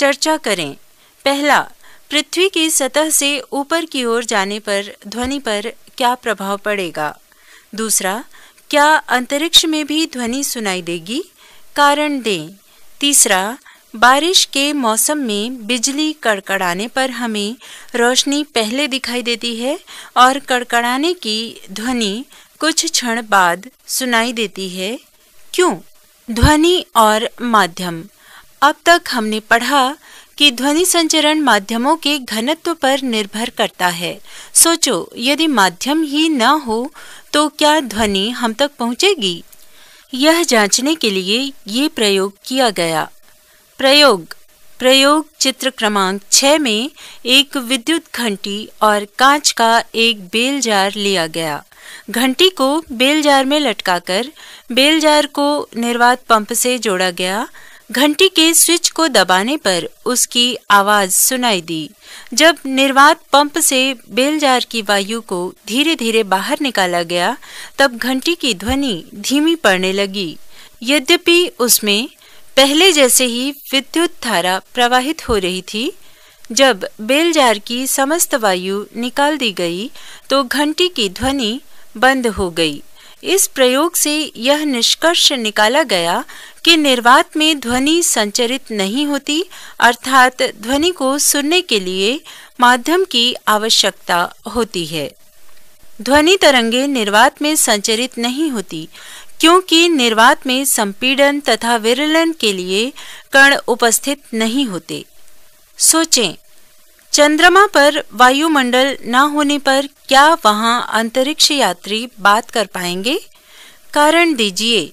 चर्चा करें। पहला, पृथ्वी की सतह से ऊपर की ओर जाने पर ध्वनि पर क्या प्रभाव पड़ेगा? दूसरा, क्या अंतरिक्ष में भी ध्वनि सुनाई देगी? कारण दें। तीसरा, बारिश के मौसम में बिजली कड़कड़ाने पर हमें रोशनी पहले दिखाई देती है और कड़कड़ाने की ध्वनि कुछ क्षण बाद सुनाई देती है। क्यों? ध्वनि और माध्यम। अब तक हमने पढ़ा कि ध्वनि संचरण माध्यमों के घनत्व पर निर्भर करता है। सोचो, यदि माध्यम ही न हो तो क्या ध्वनि हम तक पहुंचेगी? यह जांचने के लिए ये प्रयोग किया गया। प्रयोग। प्रयोग चित्र क्रमांक 6 में एक विद्युत घंटी और कांच का एक बेल जार लिया गया। घंटी को बेल जार में लटकाकर बेल जार को निर्वात पंप से जोड़ा गया घंटी के स्विच को दबाने पर उसकी आवाज़ सुनाई दी। जब निर्वात पंप से बेलजार की वायु को धीरे धीरे बाहर निकाला गया, तब घंटी की ध्वनि धीमी पड़ने लगी। यद्यपि उसमें पहले जैसे ही विद्युत धारा प्रवाहित हो रही थी, जब बेलजार की समस्त वायु निकाल दी गई तो घंटी की ध्वनि बंद हो गई। इस प्रयोग से यह निष्कर्ष निकाला गया कि निर्वात में ध्वनि संचरित नहीं होती, अर्थात ध्वनि को सुनने के लिए माध्यम की आवश्यकता होती है। ध्वनि तरंगे निर्वात में संचरित नहीं होती, क्योंकि निर्वात में संपीड़न तथा विरलन के लिए कण उपस्थित नहीं होते। सोचें चंद्रमा पर वायुमंडल न होने पर क्या वहाँ अंतरिक्ष यात्री बात कर पाएँगे? कारण दीजिए।